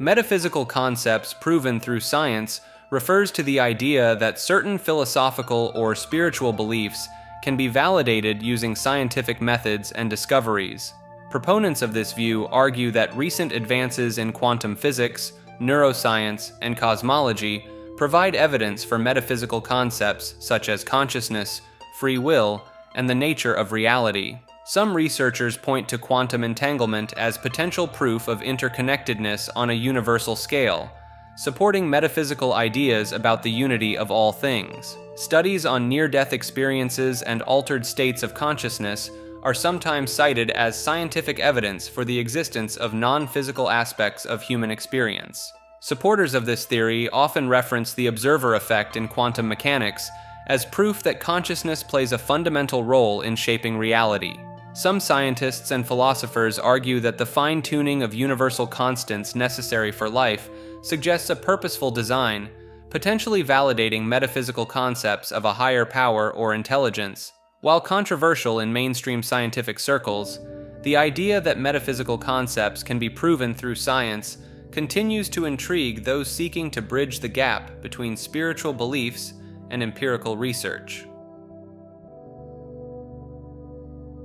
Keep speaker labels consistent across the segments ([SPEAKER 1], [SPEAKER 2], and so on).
[SPEAKER 1] Metaphysical concepts proven through science refers to the idea that certain philosophical or spiritual beliefs can be validated using scientific methods and discoveries. Proponents of this view argue that recent advances in quantum physics, neuroscience, and cosmology provide evidence for metaphysical concepts such as consciousness, free will, and the nature of reality. Some researchers point to quantum entanglement as potential proof of interconnectedness on a universal scale, supporting metaphysical ideas about the unity of all things. Studies on near death experiences and altered states of consciousness are sometimes cited as scientific evidence for the existence of non physical aspects of human experience. Supporters of this theory often reference the observer effect in quantum mechanics as proof that consciousness plays a fundamental role in shaping reality. Some scientists and philosophers argue that the fine tuning of universal constants necessary for life suggests a purposeful design, potentially validating metaphysical concepts of a higher power or intelligence. While controversial in mainstream scientific circles, the idea that metaphysical concepts can be proven through science continues to intrigue those seeking to bridge the gap between spiritual beliefs and empirical research.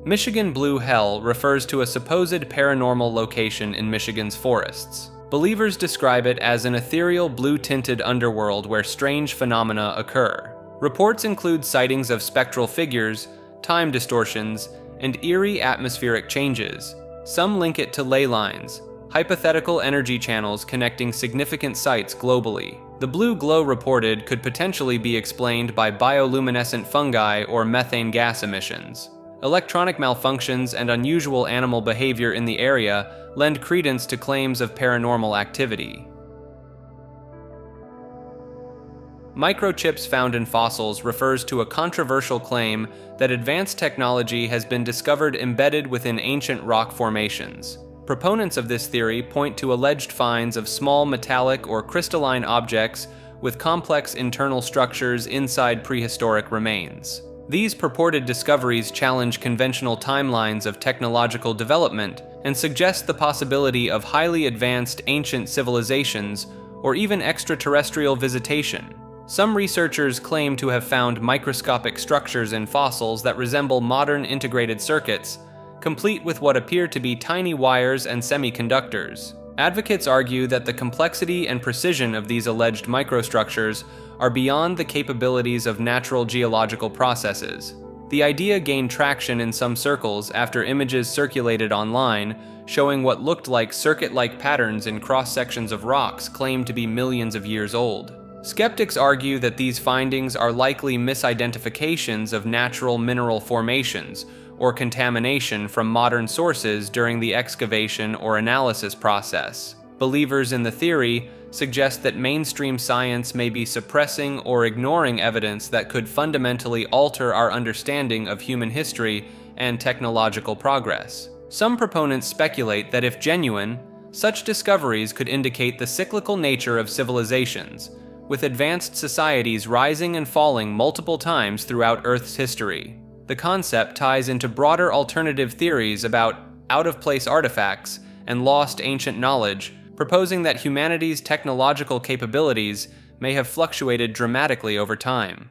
[SPEAKER 1] Michigan Blue Hell refers to a supposed paranormal location in Michigan's forests. Believers describe it as an ethereal blue tinted underworld where strange phenomena occur. Reports include sightings of spectral figures, time distortions, and eerie atmospheric changes. Some link it to ley lines, hypothetical energy channels connecting significant sites globally. The blue glow reported could potentially be explained by bioluminescent fungi or methane gas emissions. Electronic malfunctions and unusual animal behavior in the area lend credence to claims of paranormal activity. Microchips found in fossils refers to a controversial claim that advanced technology has been discovered embedded within ancient rock formations. Proponents of this theory point to alleged finds of small metallic or crystalline objects with complex internal structures inside prehistoric remains. These purported discoveries challenge conventional timelines of technological development and suggest the possibility of highly advanced ancient civilizations or even extraterrestrial visitation. Some researchers claim to have found microscopic structures in fossils that resemble modern integrated circuits, complete with what appear to be tiny wires and semiconductors. Advocates argue that the complexity and precision of these alleged microstructures are beyond the capabilities of natural geological processes. The idea gained traction in some circles after images circulated online showing what looked like circuit like patterns in cross sections of rocks claimed to be millions of years old. Skeptics argue that these findings are likely misidentifications of natural mineral formations or contamination from modern sources during the excavation or analysis process. Believers in the theory suggest that mainstream science may be suppressing or ignoring evidence that could fundamentally alter our understanding of human history and technological progress. Some proponents speculate that if genuine, such discoveries could indicate the cyclical nature of civilizations, with advanced societies rising and falling multiple times throughout Earth's history. The concept ties into broader alternative theories about out of place artifacts and lost ancient knowledge proposing that humanity's technological capabilities may have fluctuated dramatically over time.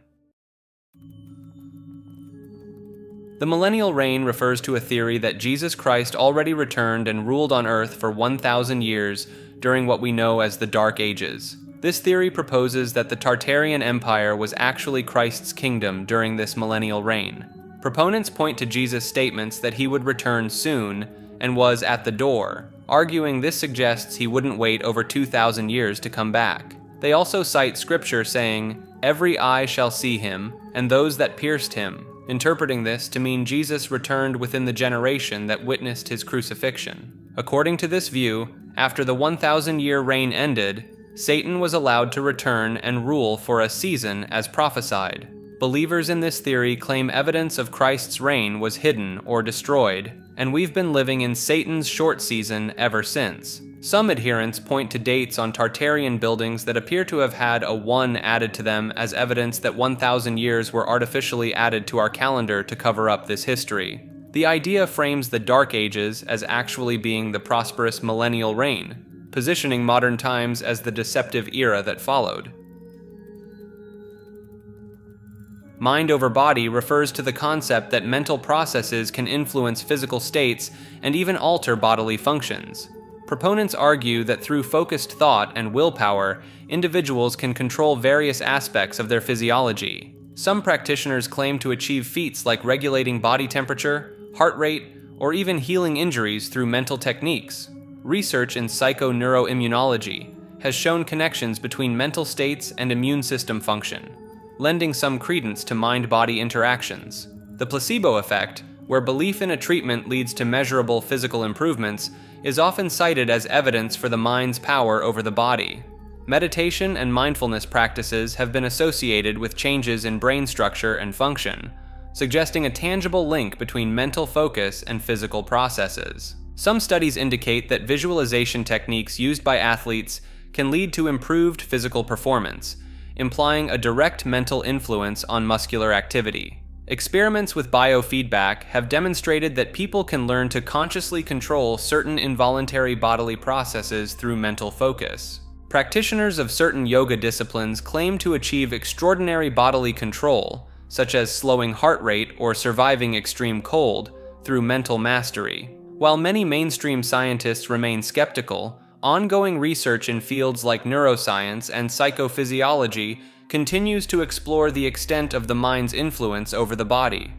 [SPEAKER 1] The millennial reign refers to a theory that Jesus Christ already returned and ruled on earth for 1,000 years during what we know as the Dark Ages. This theory proposes that the Tartarian Empire was actually Christ's kingdom during this millennial reign. Proponents point to Jesus' statements that he would return soon and was at the door, arguing this suggests he wouldn't wait over 2,000 years to come back. They also cite scripture saying, Every eye shall see him, and those that pierced him, interpreting this to mean Jesus returned within the generation that witnessed his crucifixion. According to this view, after the 1,000 year reign ended, Satan was allowed to return and rule for a season as prophesied. Believers in this theory claim evidence of Christ's reign was hidden or destroyed, and we've been living in Satan's short season ever since. Some adherents point to dates on Tartarian buildings that appear to have had a 1 added to them as evidence that 1,000 years were artificially added to our calendar to cover up this history. The idea frames the Dark Ages as actually being the prosperous millennial reign, positioning modern times as the deceptive era that followed. Mind over body refers to the concept that mental processes can influence physical states and even alter bodily functions. Proponents argue that through focused thought and willpower, individuals can control various aspects of their physiology. Some practitioners claim to achieve feats like regulating body temperature, heart rate, or even healing injuries through mental techniques. Research in psychoneuroimmunology has shown connections between mental states and immune system function, lending some credence to mind body interactions. The placebo effect, where belief in a treatment leads to measurable physical improvements, is often cited as evidence for the mind's power over the body. Meditation and mindfulness practices have been associated with changes in brain structure and function, suggesting a tangible link between mental focus and physical processes. Some studies indicate that visualization techniques used by athletes can lead to improved physical performance, implying a direct mental influence on muscular activity. Experiments with biofeedback have demonstrated that people can learn to consciously control certain involuntary bodily processes through mental focus. Practitioners of certain yoga disciplines claim to achieve extraordinary bodily control, such as slowing heart rate or surviving extreme cold, through mental mastery. While many mainstream scientists remain skeptical, ongoing research in fields like neuroscience and psychophysiology continues to explore the extent of the mind's influence over the body.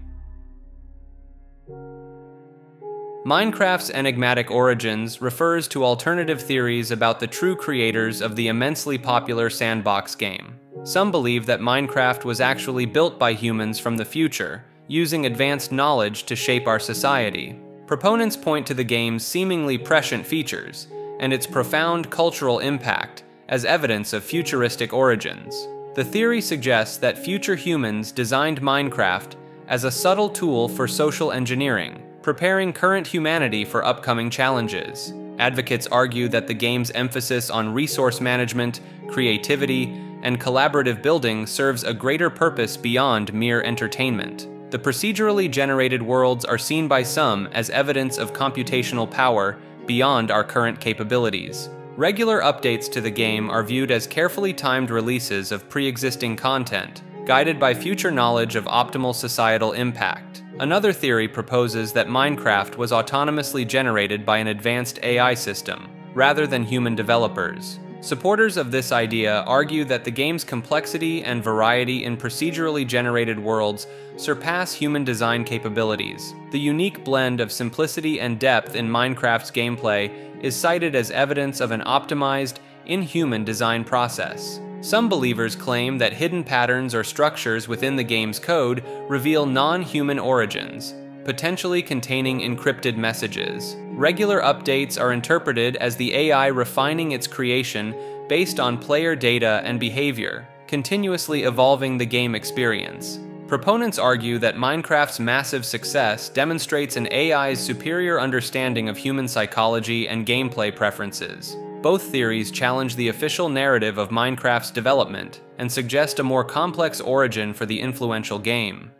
[SPEAKER 1] Minecraft's enigmatic origins refers to alternative theories about the true creators of the immensely popular sandbox game. Some believe that Minecraft was actually built by humans from the future, using advanced knowledge to shape our society. Proponents point to the game's seemingly prescient features and its profound cultural impact as evidence of futuristic origins. The theory suggests that future humans designed Minecraft as a subtle tool for social engineering, preparing current humanity for upcoming challenges. Advocates argue that the game's emphasis on resource management, creativity, and collaborative building serves a greater purpose beyond mere entertainment. The procedurally generated worlds are seen by some as evidence of computational power beyond our current capabilities. Regular updates to the game are viewed as carefully timed releases of pre-existing content, guided by future knowledge of optimal societal impact. Another theory proposes that Minecraft was autonomously generated by an advanced AI system, rather than human developers. Supporters of this idea argue that the game's complexity and variety in procedurally generated worlds surpass human design capabilities. The unique blend of simplicity and depth in Minecraft's gameplay is cited as evidence of an optimized, inhuman design process. Some believers claim that hidden patterns or structures within the game's code reveal non-human origins, potentially containing encrypted messages. Regular updates are interpreted as the AI refining its creation based on player data and behavior, continuously evolving the game experience. Proponents argue that Minecraft's massive success demonstrates an AI's superior understanding of human psychology and gameplay preferences. Both theories challenge the official narrative of Minecraft's development and suggest a more complex origin for the influential game.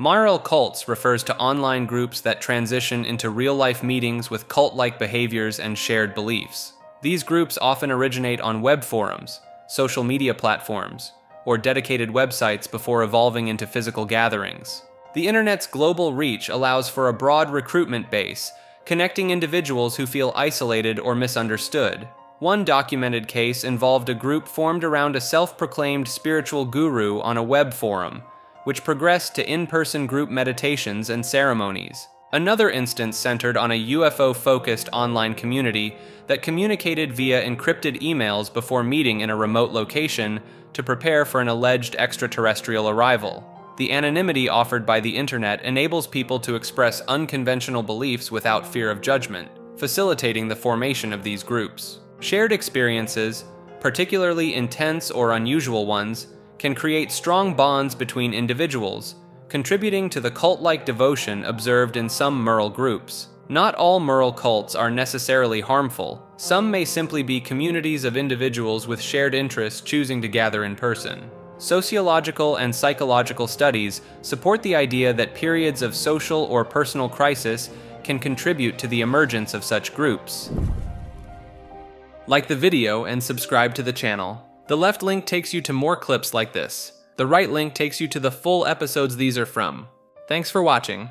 [SPEAKER 1] Moral cults refers to online groups that transition into real-life meetings with cult-like behaviors and shared beliefs. These groups often originate on web forums, social media platforms, or dedicated websites before evolving into physical gatherings. The internet's global reach allows for a broad recruitment base, connecting individuals who feel isolated or misunderstood. One documented case involved a group formed around a self-proclaimed spiritual guru on a web forum, which progressed to in person group meditations and ceremonies. Another instance centered on a UFO focused online community that communicated via encrypted emails before meeting in a remote location to prepare for an alleged extraterrestrial arrival. The anonymity offered by the internet enables people to express unconventional beliefs without fear of judgment, facilitating the formation of these groups. Shared experiences, particularly intense or unusual ones, can create strong bonds between individuals, contributing to the cult-like devotion observed in some Merle groups. Not all Merle cults are necessarily harmful. Some may simply be communities of individuals with shared interests choosing to gather in person. Sociological and psychological studies support the idea that periods of social or personal crisis can contribute to the emergence of such groups. Like the video and subscribe to the channel. The left link takes you to more clips like this. The right link takes you to the full episodes these are from. Thanks for watching.